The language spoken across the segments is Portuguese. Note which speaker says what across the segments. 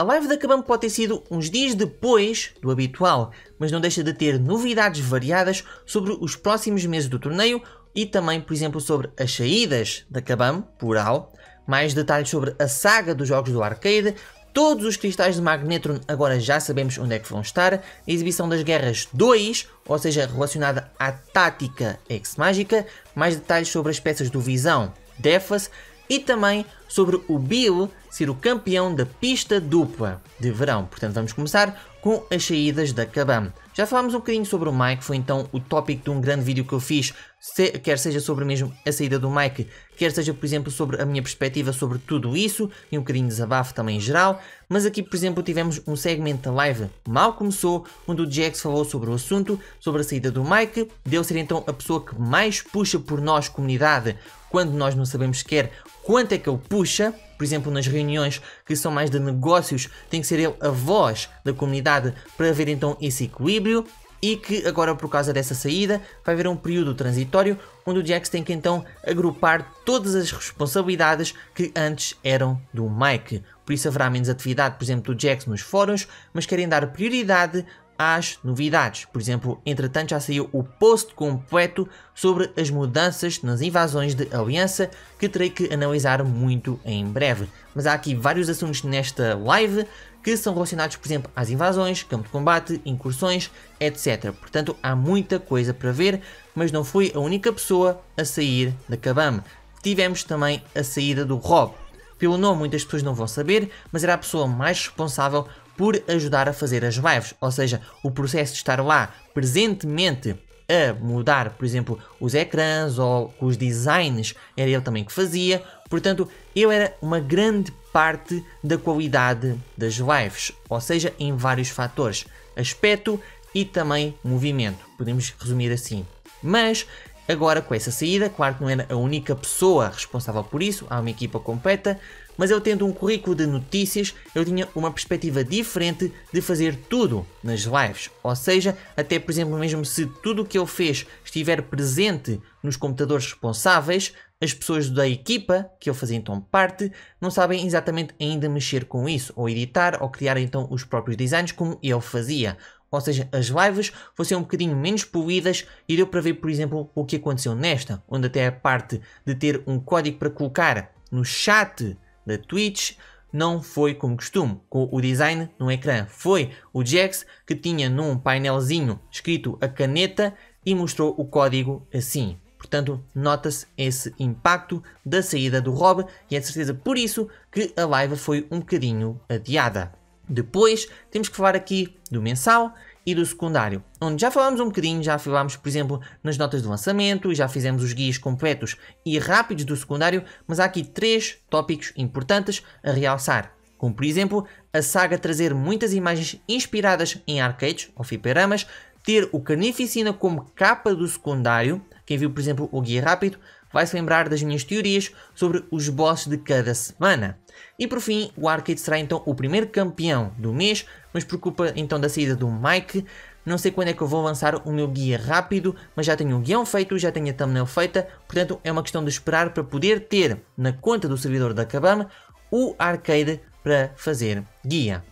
Speaker 1: A live da Kabam pode ter sido uns dias depois do habitual, mas não deixa de ter novidades variadas sobre os próximos meses do torneio e também, por exemplo, sobre as saídas da Kabam, plural, mais detalhes sobre a saga dos jogos do arcade, todos os cristais de Magnetron agora já sabemos onde é que vão estar, a exibição das guerras 2, ou seja, relacionada à tática ex-mágica, mais detalhes sobre as peças do Visão, Defas, e também sobre o Bill ser o campeão da pista dupla de verão. Portanto, vamos começar com as saídas da Kabam. Já falámos um bocadinho sobre o Mike, foi então o tópico de um grande vídeo que eu fiz, se, quer seja sobre mesmo a saída do Mike, quer seja, por exemplo, sobre a minha perspectiva sobre tudo isso, e um bocadinho de desabafo também em geral, mas aqui, por exemplo, tivemos um segmento da live mal começou, onde o Jax falou sobre o assunto, sobre a saída do Mike, deu ser então a pessoa que mais puxa por nós, comunidade, quando nós não sabemos sequer quanto é que ele puxa, por exemplo, nas reuniões que são mais de negócios, tem que ser ele a voz da comunidade para haver então esse equilíbrio e que agora por causa dessa saída vai haver um período transitório onde o Jax tem que então agrupar todas as responsabilidades que antes eram do Mike. Por isso haverá menos atividade, por exemplo, do Jax nos fóruns, mas querem dar prioridade às novidades. Por exemplo, entretanto já saiu o post completo sobre as mudanças nas invasões de aliança que terei que analisar muito em breve. Mas há aqui vários assuntos nesta live que são relacionados, por exemplo, às invasões, campo de combate, incursões, etc. Portanto, há muita coisa para ver, mas não fui a única pessoa a sair da Kabam. Tivemos também a saída do Rob. Pelo nome muitas pessoas não vão saber, mas era a pessoa mais responsável por ajudar a fazer as lives, ou seja, o processo de estar lá presentemente a mudar, por exemplo, os ecrãs ou os designs, era ele também que fazia. Portanto, eu era uma grande parte da qualidade das lives, ou seja, em vários fatores, aspecto e também movimento, podemos resumir assim. Mas agora com essa saída, claro que não era a única pessoa responsável por isso, há uma equipa completa, mas eu tendo um currículo de notícias, eu tinha uma perspectiva diferente de fazer tudo nas lives. Ou seja, até por exemplo, mesmo se tudo o que ele fez estiver presente nos computadores responsáveis, as pessoas da equipa, que ele fazia então parte, não sabem exatamente ainda mexer com isso, ou editar, ou criar então os próprios designs como ele fazia. Ou seja, as lives fossem um bocadinho menos poluídas e deu para ver, por exemplo, o que aconteceu nesta, onde até a parte de ter um código para colocar no chat da Twitch não foi como costume, com o design no ecrã. Foi o Jax que tinha num painelzinho escrito a caneta e mostrou o código assim. Portanto, nota-se esse impacto da saída do Rob e é de certeza por isso que a live foi um bocadinho adiada. Depois, temos que falar aqui do mensal e do secundário, onde já falámos um bocadinho, já falámos, por exemplo, nas notas de lançamento, já fizemos os guias completos e rápidos do secundário, mas há aqui três tópicos importantes a realçar, como por exemplo, a saga trazer muitas imagens inspiradas em arcades ou fliperamas, ter o Carnificina como capa do secundário, quem viu, por exemplo, o guia rápido, vai se lembrar das minhas teorias sobre os bosses de cada semana. E por fim, o Arcade será então o primeiro campeão do mês, mas preocupa então da saída do Mike. Não sei quando é que eu vou lançar o meu guia rápido, mas já tenho o guião feito, já tenho a thumbnail feita, portanto é uma questão de esperar para poder ter na conta do servidor da Kabam o arcade para fazer guia.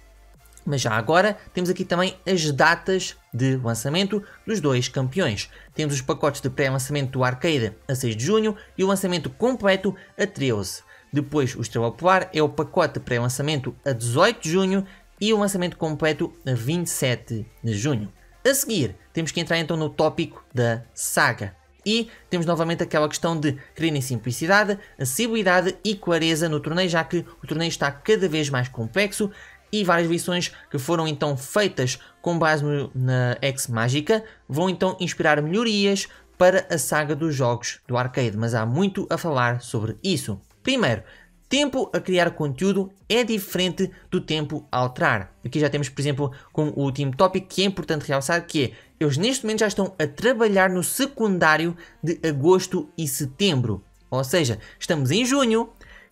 Speaker 1: Mas já agora temos aqui também as datas de lançamento dos dois campeões. Temos os pacotes de pré-lançamento do arcade a 6 de junho e o lançamento completo a 13. Depois o Estrela Polar é o pacote pré-lançamento a 18 de junho e o lançamento completo a 27 de junho. A seguir, temos que entrar então no tópico da saga. E temos novamente aquela questão de quererem simplicidade, acessibilidade e clareza no torneio, já que o torneio está cada vez mais complexo e várias versões que foram então feitas com base na X Mágica vão então inspirar melhorias para a saga dos jogos do arcade, mas há muito a falar sobre isso. Primeiro, tempo a criar conteúdo é diferente do tempo a alterar. Aqui já temos, por exemplo, com o último tópico que é importante realçar que é, eles neste momento já estão a trabalhar no secundário de agosto e setembro. Ou seja, estamos em junho,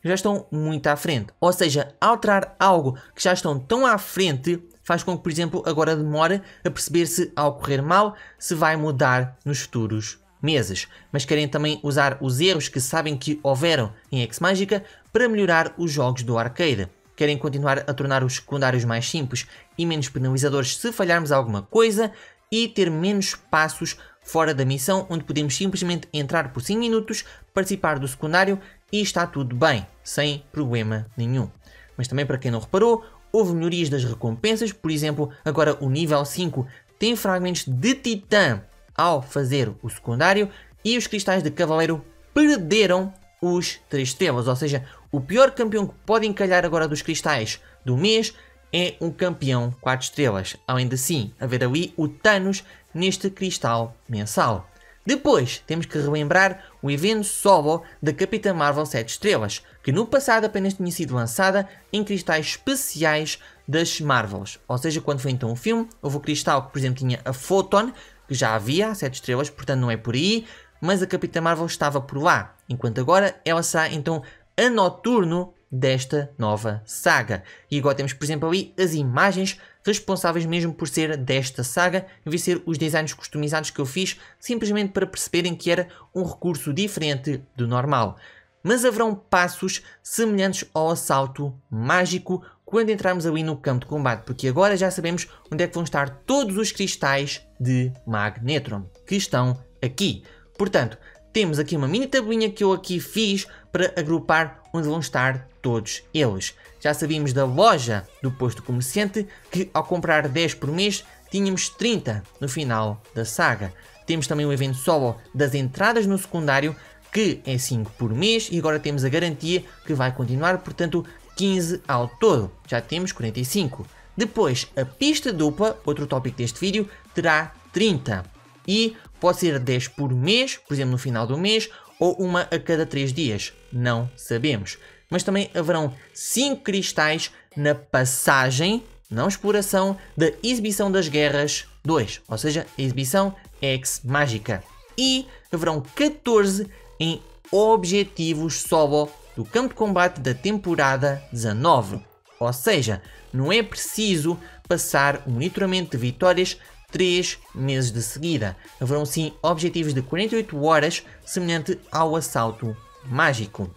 Speaker 1: já estão muito à frente. Ou seja, alterar algo que já estão tão à frente faz com que, por exemplo, agora demore a perceber se ao correr mal se vai mudar nos futuros meses, mas querem também usar os erros que sabem que houveram em X-Magica para melhorar os jogos do arcade. querem continuar a tornar os secundários mais simples e menos penalizadores se falharmos alguma coisa e ter menos passos fora da missão, onde podemos simplesmente entrar por 5 minutos, participar do secundário e está tudo bem, sem problema nenhum. Mas também para quem não reparou, houve melhorias das recompensas, por exemplo, agora o nível 5 tem fragmentos de titã ao fazer o secundário e os cristais de cavaleiro perderam os 3 estrelas, ou seja, o pior campeão que pode encalhar agora dos cristais do mês é um campeão 4 estrelas, além de sim haver ali o Thanos neste cristal mensal. Depois temos que relembrar o evento solo da Capitã Marvel 7 estrelas, que no passado apenas tinha sido lançada em cristais especiais das Marvels. Ou seja, quando foi então o filme, houve o cristal que por exemplo tinha a Photon, que já havia 7 estrelas, portanto não é por aí, mas a Capitã Marvel estava por lá, enquanto agora ela será então a Noturno desta nova saga. E agora temos, por exemplo, ali as imagens responsáveis mesmo por ser desta saga, ser os designs customizados que eu fiz, simplesmente para perceberem que era um recurso diferente do normal. Mas haverão passos semelhantes ao assalto mágico quando entrarmos ali no campo de combate, porque agora já sabemos onde é que vão estar todos os cristais de Magnetron, que estão aqui. Portanto, temos aqui uma mini tabuinha que eu aqui fiz para agrupar onde vão estar todos eles. Já sabíamos da loja do posto comerciante que ao comprar 10 por mês tínhamos 30 no final da saga. Temos também o evento solo das entradas no secundário que é 5 por mês e agora temos a garantia que vai continuar, portanto 15 ao todo. Já temos 45. Depois, a pista dupla, outro tópico deste vídeo, terá 30. E pode ser 10 por mês, por exemplo no final do mês, ou uma a cada 3 dias, não sabemos. Mas também haverão 5 cristais na passagem, não exploração, da exibição das guerras 2, ou seja, a exibição ex mágica. E haverão 14 em objetivos solo do campo de combate da temporada 19. Ou seja, não é preciso passar o monitoramento de vitórias 3 meses de seguida. Haverão sim objetivos de 48 horas, semelhante ao assalto mágico.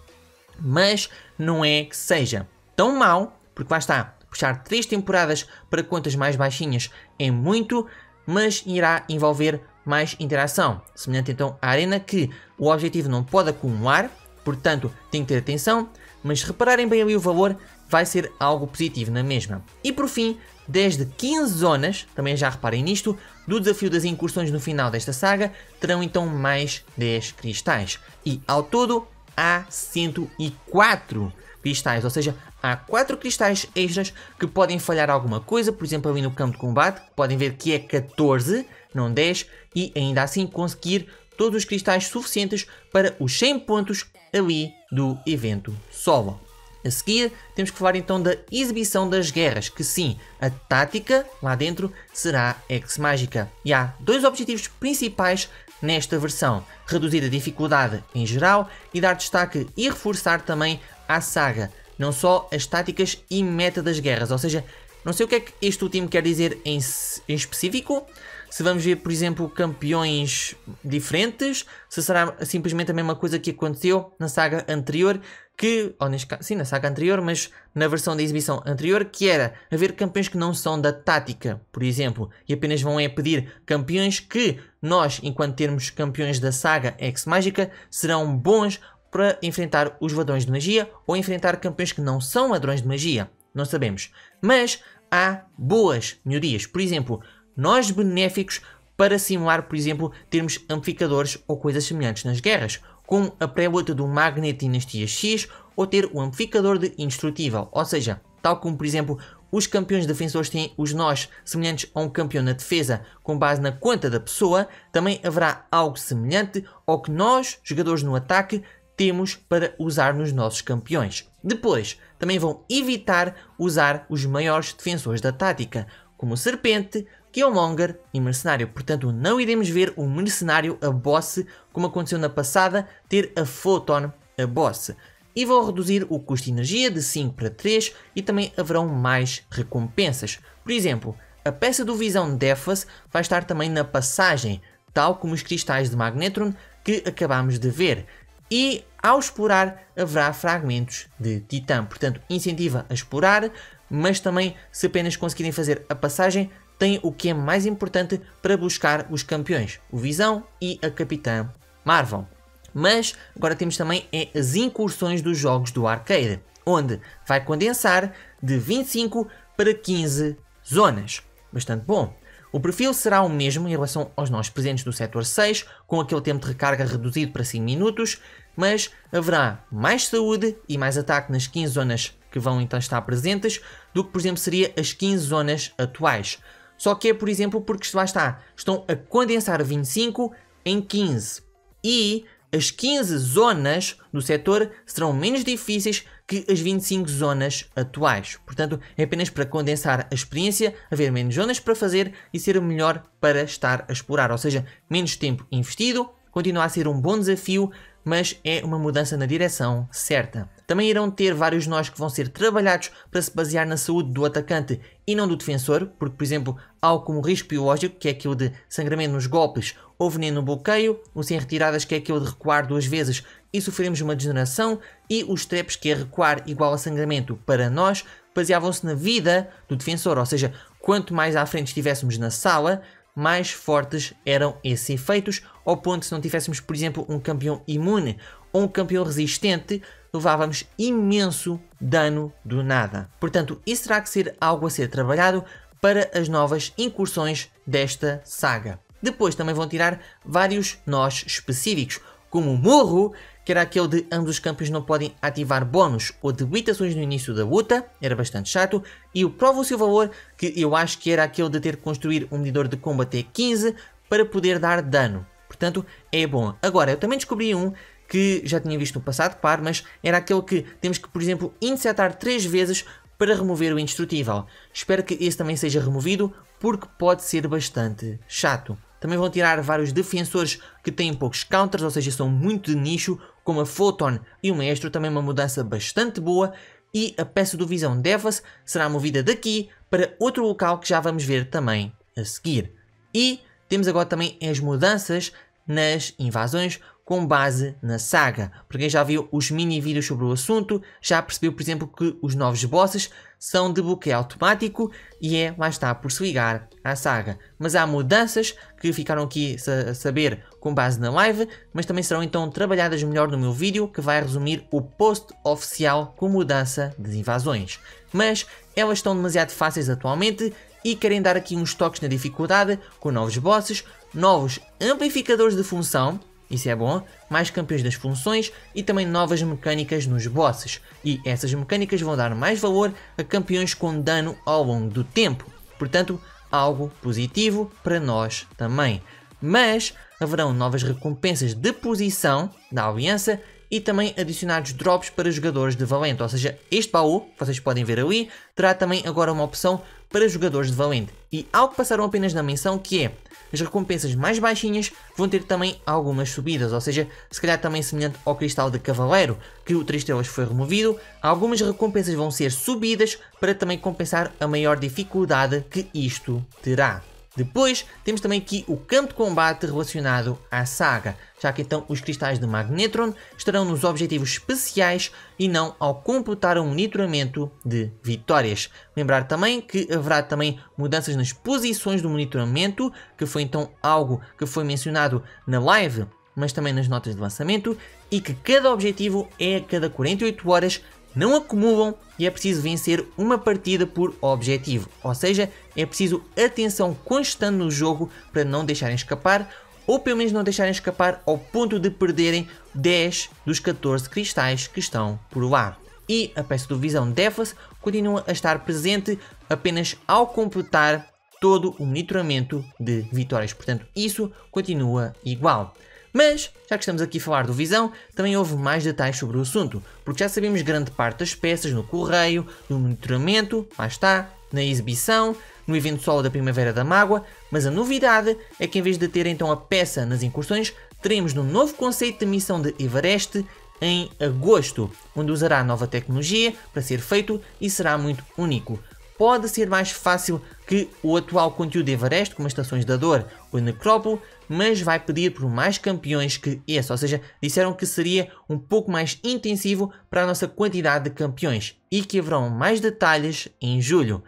Speaker 1: Mas não é que seja tão mau, porque lá está, puxar 3 temporadas para contas mais baixinhas é muito, mas irá envolver mais interação. Semelhante então à arena que o objetivo não pode acumular, portanto tem que ter atenção, mas repararem bem ali o valor vai ser algo positivo na mesma. E por fim, desde 15 zonas, também já reparem nisto, do desafio das incursões no final desta saga, terão então mais 10 cristais. E ao todo há 104 cristais, ou seja, há 4 cristais extras que podem falhar alguma coisa, por exemplo ali no campo de combate, podem ver que é 14, não 10, e ainda assim conseguir todos os cristais suficientes para os 100 pontos ali do evento solo. A seguir, temos que falar então da exibição das guerras, que sim, a tática lá dentro será ex-mágica. E há dois objetivos principais nesta versão: reduzir a dificuldade em geral e dar destaque e reforçar também a saga, não só as táticas e meta das guerras, ou seja, não sei o que é que este último quer dizer em, em específico, se vamos ver, por exemplo, campeões diferentes, se será simplesmente a mesma coisa que aconteceu na saga anterior, que, ou neste caso, sim, na saga anterior, mas na versão da exibição anterior, que era haver campeões que não são da tática, por exemplo, e apenas vão é pedir campeões que nós, enquanto termos campeões da saga X-Mágica, serão bons para enfrentar os ladrões de magia ou enfrentar campeões que não são ladrões de magia. Não sabemos. Mas há boas melhorias. Por exemplo, nós benéficos para simular, por exemplo, termos amplificadores ou coisas semelhantes nas guerras, como a pré-luta do Magneto Dinastia X ou ter o amplificador de indestrutível, ou seja, tal como por exemplo os campeões defensores têm os nós semelhantes a um campeão na defesa com base na conta da pessoa, também haverá algo semelhante ao que nós, jogadores no ataque, temos para usar nos nossos campeões. Depois, também vão evitar usar os maiores defensores da tática, como o Serpente, Killmonger e Mercenário. Portanto, não iremos ver o Mercenário a boss, como aconteceu na passada, ter a Photon a boss. E vão reduzir o custo de energia de 5 para 3 e também haverão mais recompensas. Por exemplo, a peça do Visão Defas vai estar também na passagem, tal como os cristais de Magnetron que acabamos de ver. E ao explorar haverá fragmentos de titã. Portanto, incentiva a explorar, mas também se apenas conseguirem fazer a passagem, tem o que é mais importante para buscar os campeões, o Visão e a Capitã Marvel. Mas agora temos também é as incursões dos jogos do arcade, onde vai condensar de 25 para 15 zonas. Bastante bom. O perfil será o mesmo em relação aos nós presentes do setor 6, com aquele tempo de recarga reduzido para 5 minutos, mas haverá mais saúde e mais ataque nas 15 zonas que vão então estar presentes do que, por exemplo, seria as 15 zonas atuais. Só que é, por exemplo, porque lá está, estão a condensar 25 em 15 e as 15 zonas do setor serão menos difíceis que as 25 zonas atuais. Portanto, é apenas para condensar a experiência, haver menos zonas para fazer e ser melhor para estar a explorar. Ou seja, menos tempo investido, continua a ser um bom desafio, mas é uma mudança na direção certa. Também irão ter vários nós que vão ser trabalhados para se basear na saúde do atacante e não do defensor, porque, por exemplo, algo como risco biológico, que é aquilo de sangramento nos golpes ou veneno no bloqueio, o sem retiradas, que é aquilo de recuar duas vezes e sofremos uma degeneração, e os traps, que é recuar igual a sangramento para nós, baseavam-se na vida do defensor, ou seja, quanto mais à frente estivéssemos na sala, mais fortes eram esses efeitos, ao ponto se não tivéssemos, por exemplo, um campeão imune ou um campeão resistente, levávamos imenso dano do nada. Portanto, isso terá que ser algo a ser trabalhado para as novas incursões desta saga. Depois também vão tirar vários nós específicos, como o morro, era aquele de ambos os campeões não podem ativar bónus ou debilitações no início da luta, era bastante chato, e o prova o seu valor, que eu acho que era aquele de ter que construir um medidor de combate 15 para poder dar dano. Portanto, é bom. Agora, eu também descobri um que já tinha visto no passado, claro, mas era aquele que temos que, por exemplo, insetar 3 vezes para remover o indestrutível. Espero que esse também seja removido, porque pode ser bastante chato. Também vão tirar vários defensores que têm poucos counters, ou seja, são muito de nicho, como a Photon e o Maestro, também uma mudança bastante boa. E a peça do Visão Devas será movida daqui para outro local que já vamos ver também a seguir. E temos agora também as mudanças nas invasões com base na saga. Para quem já viu os mini vídeos sobre o assunto, já percebeu, por exemplo, que os novos bosses são de bloqueio automático e é, lá está, por se ligar à saga. Mas há mudanças que ficaram aqui a saber com base na live, mas também serão então trabalhadas melhor no meu vídeo que vai resumir o post oficial com mudança de invasões. Mas elas estão demasiado fáceis atualmente e querem dar aqui uns toques na dificuldade com novos bosses, novos amplificadores de função, isso é bom, mais campeões das funções e também novas mecânicas nos bosses. E essas mecânicas vão dar mais valor a campeões com dano ao longo do tempo. Portanto, algo positivo para nós também. Mas haverão novas recompensas de posição da aliança e também adicionados drops para jogadores de Valente. Ou seja, este baú, vocês podem ver ali, terá também agora uma opção para jogadores de Valente. E algo passaram apenas na menção que é as recompensas mais baixinhas vão ter também algumas subidas, ou seja, se calhar também semelhante ao cristal de cavaleiro, que o 3 estrelas foi removido, algumas recompensas vão ser subidas para também compensar a maior dificuldade que isto terá. Depois temos também aqui o campo de combate relacionado à saga, já que então os cristais de Magnetron estarão nos objetivos especiais e não ao computar o monitoramento de vitórias. Lembrar também que haverá também mudanças nas posições do monitoramento, que foi então algo que foi mencionado na live, mas também nas notas de lançamento, e que cada objetivo é a cada 48 horas não acumulam e é preciso vencer uma partida por objetivo, ou seja, é preciso atenção constante no jogo para não deixarem escapar ou pelo menos não deixarem escapar ao ponto de perderem 10 dos 14 cristais que estão por lá. E a peça do Visão Defas continua a estar presente apenas ao completar todo o monitoramento de vitórias, portanto isso continua igual. Mas, já que estamos aqui a falar do Visão, também houve mais detalhes sobre o assunto, porque já sabemos grande parte das peças no correio, no monitoramento, lá está, na exibição, no evento solo da Primavera da Mágoa, mas a novidade é que em vez de ter então a peça nas incursões, teremos no novo conceito de missão de Everest em agosto, onde usará nova tecnologia para ser feito e será muito único. Pode ser mais fácil que o atual conteúdo de Everest, como as Estações da Dor ou Necrópole, mas vai pedir por mais campeões que esse, ou seja, disseram que seria um pouco mais intensivo para a nossa quantidade de campeões e que haverão mais detalhes em julho.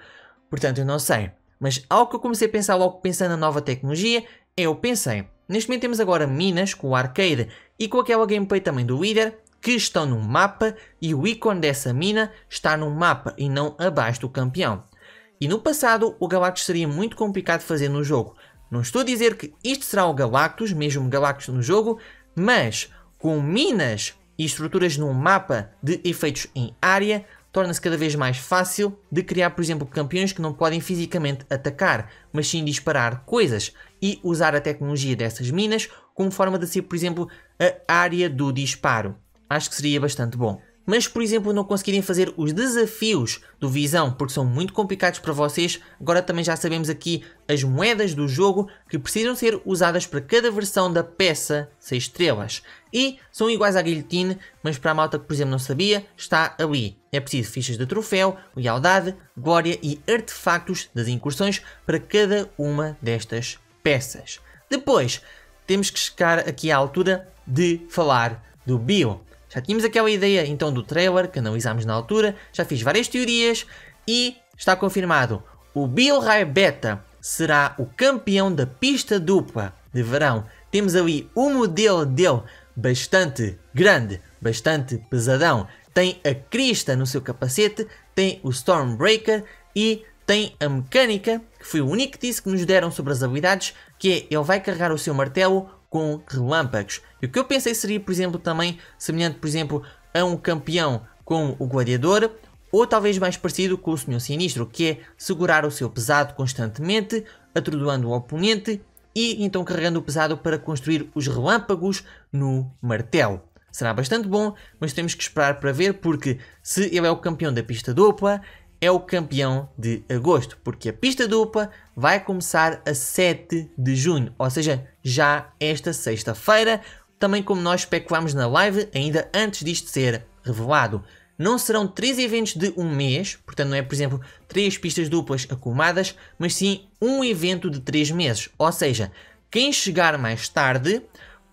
Speaker 1: Portanto, eu não sei. Mas algo que eu comecei a pensar logo pensando na nova tecnologia, eu pensei, neste momento temos agora minas com o arcade e com aquela gameplay também do Wither, que estão num mapa e o ícone dessa mina está num mapa e não abaixo do campeão. E no passado o Galactus seria muito complicado de fazer no jogo. Não estou a dizer que isto será o Galactus, mesmo Galactus no jogo, mas com minas e estruturas num mapa de efeitos em área, torna-se cada vez mais fácil de criar, por exemplo, campeões que não podem fisicamente atacar, mas sim disparar coisas e usar a tecnologia dessas minas como forma de ser, por exemplo, a área do disparo. Acho que seria bastante bom mas por exemplo não conseguirem fazer os desafios do Visão porque são muito complicados para vocês, agora também já sabemos aqui as moedas do jogo que precisam ser usadas para cada versão da peça 6 estrelas. E são iguais à guilhotine, mas para a malta que por exemplo não sabia, está ali. É preciso fichas de troféu, lealdade, glória e artefactos das incursões para cada uma destas peças. Depois, temos que chegar aqui à altura de falar do Bio. Já tínhamos aquela ideia então do trailer que analisámos na altura, já fiz várias teorias e está confirmado. O Bill Rai Beta será o campeão da pista dupla de verão. Temos ali o modelo dele bastante grande, bastante pesadão. Tem a crista no seu capacete, tem o Stormbreaker e tem a mecânica, que foi o único que disse que nos deram sobre as habilidades, que é ele vai carregar o seu martelo com relâmpagos. E o que eu pensei seria, por exemplo, também semelhante, por exemplo, a um campeão como o Gladiador, ou talvez mais parecido com o Senhor Sinistro, que é segurar o seu pesado constantemente, atordoando o oponente e então carregando o pesado para construir os relâmpagos no martelo. Será bastante bom, mas temos que esperar para ver, porque se ele é o campeão da pista dupla, é o campeão de agosto, porque a pista dupla vai começar a 7 de junho, ou seja, já esta sexta-feira, também como nós especulamos na live, ainda antes disto ser revelado. Não serão três eventos de um mês, portanto não é, por exemplo, três pistas duplas acumumadas, mas sim um evento de três meses. Ou seja, quem chegar mais tarde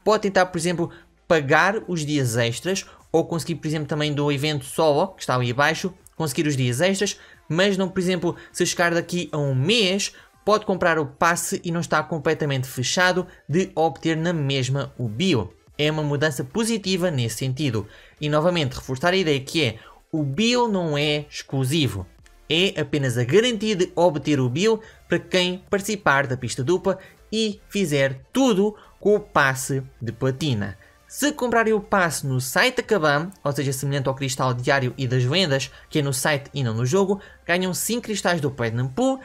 Speaker 1: pode tentar, por exemplo, pagar os dias extras ou conseguir, por exemplo, também do evento solo, que está ali abaixo, conseguir os dias extras, mas não, por exemplo, se chegar daqui a um mês, pode comprar o passe e não está completamente fechado de obter na mesma o bio. É uma mudança positiva nesse sentido. E novamente reforçar a ideia que é o bio não é exclusivo. É apenas a garantia de obter o bio para quem participar da pista dupla e fizer tudo com o passe de platina. Se comprarem o passe no site da Kabam, ou seja, semelhante ao cristal diário e das vendas, que é no site e não no jogo, ganham 5 cristais do Pool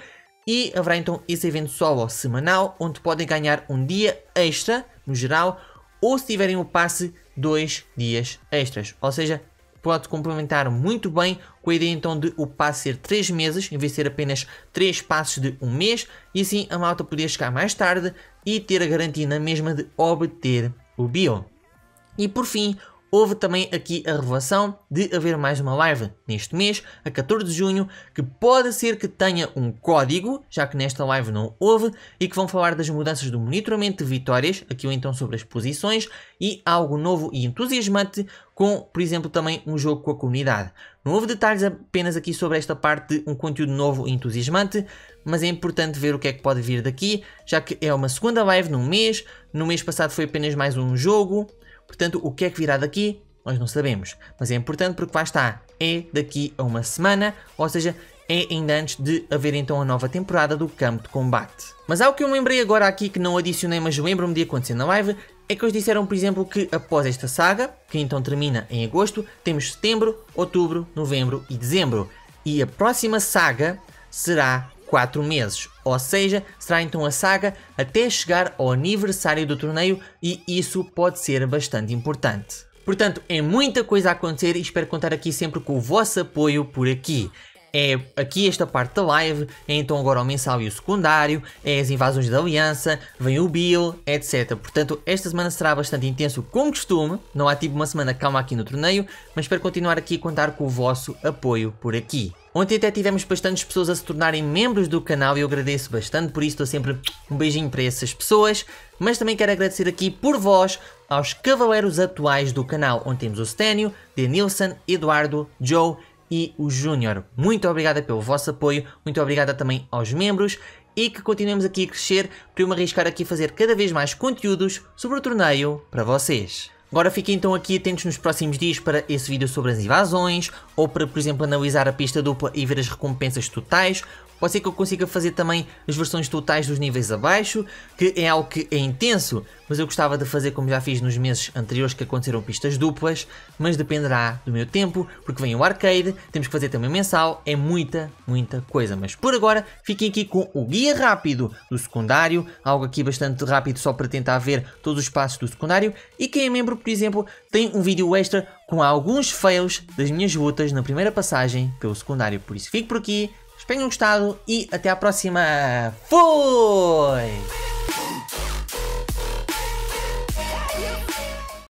Speaker 1: e haverá então esse evento solo semanal, onde podem ganhar um dia extra, no geral, ou se tiverem o passe, dois dias extras. Ou seja, pode complementar muito bem com a ideia então de o passe ser 3 meses, em vez de ser apenas 3 passos de um mês, e assim a malta poder chegar mais tarde e ter a garantia na mesma de obter o bio. E por fim, houve também aqui a revelação de haver mais uma live neste mês, a 14 de junho, que pode ser que tenha um código, já que nesta live não houve, e que vão falar das mudanças do monitoramento de vitórias, aqui ou então sobre as posições, e algo novo e entusiasmante, com, por exemplo, também um jogo com a comunidade. Não houve detalhes apenas aqui sobre esta parte de um conteúdo novo e entusiasmante, mas é importante ver o que é que pode vir daqui, já que é uma segunda live num mês, no mês passado foi apenas mais um jogo, Portanto, o que é que virá daqui? Nós não sabemos. Mas é importante porque vai estar. É daqui a uma semana, ou seja, é ainda antes de haver então a nova temporada do campo de combate. Mas algo que eu me lembrei agora aqui que não adicionei, mas lembro-me de acontecer na live, é que eles disseram, por exemplo, que após esta saga, que então termina em agosto, temos setembro, outubro, novembro e dezembro. E a próxima saga será 4 meses, ou seja, será então a saga até chegar ao aniversário do torneio e isso pode ser bastante importante. Portanto, é muita coisa a acontecer e espero contar aqui sempre com o vosso apoio por aqui. É aqui esta parte da live, é então agora o mensal e o secundário, é as invasões da aliança, vem o Bill, etc. Portanto, esta semana será bastante intenso como costume, não há tipo uma semana calma aqui no torneio, mas espero continuar aqui a contar com o vosso apoio por aqui. Ontem até tivemos bastantes pessoas a se tornarem membros do canal e eu agradeço bastante, por isso estou sempre um beijinho para essas pessoas, mas também quero agradecer aqui por vós aos cavaleiros atuais do canal, onde temos o Stênio, Denilson, Eduardo, Joe e o Júnior. Muito obrigada pelo vosso apoio, muito obrigada também aos membros e que continuemos aqui a crescer para eu me arriscar aqui a fazer cada vez mais conteúdos sobre o torneio para vocês. Agora fiquem então aqui atentos nos próximos dias para esse vídeo sobre as invasões, ou para, por exemplo, analisar a pista dupla e ver as recompensas totais, Pode ser que eu consiga fazer também as versões totais dos níveis abaixo, que é algo que é intenso, mas eu gostava de fazer como já fiz nos meses anteriores que aconteceram pistas duplas, mas dependerá do meu tempo, porque vem o arcade, temos que fazer também mensal, é muita, muita coisa. Mas por agora, fiquem aqui com o guia rápido do secundário, algo aqui bastante rápido só para tentar ver todos os passos do secundário, e quem é membro, por exemplo, tem um vídeo extra com alguns fails das minhas lutas na primeira passagem pelo secundário. Por isso, fique por aqui, Espero que tenham gostado e até à próxima. Fui!